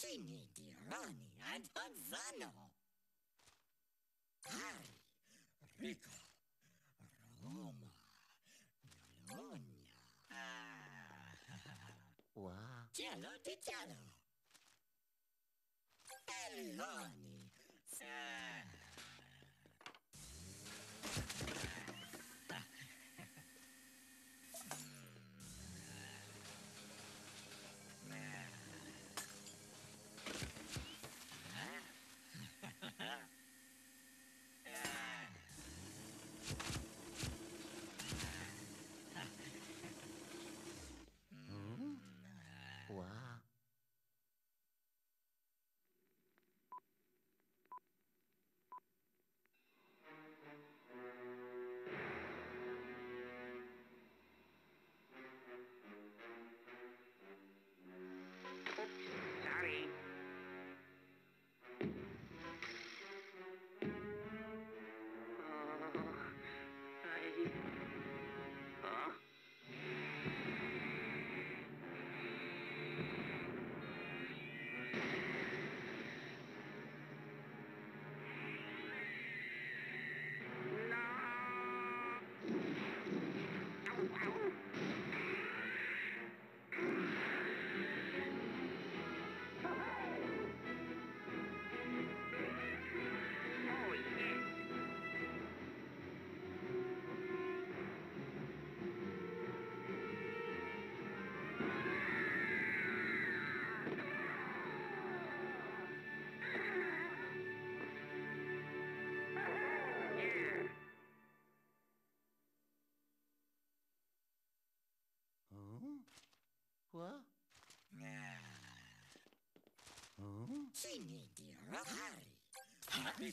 Finiti, Roni, Antonzano. Ari, Rico, Roma, Bologna. Ah, Wow. cielo di cielo. Eloni, 我，嗯，最美的罗哈里，哈密。